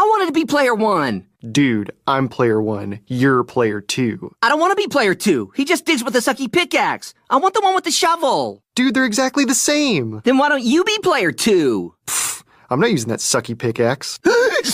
I wanted to be player one. Dude, I'm player one. You're player two. I don't want to be player two. He just digs with a sucky pickaxe. I want the one with the shovel. Dude, they're exactly the same. Then why don't you be player two? Pfft! I'm not using that sucky pickaxe.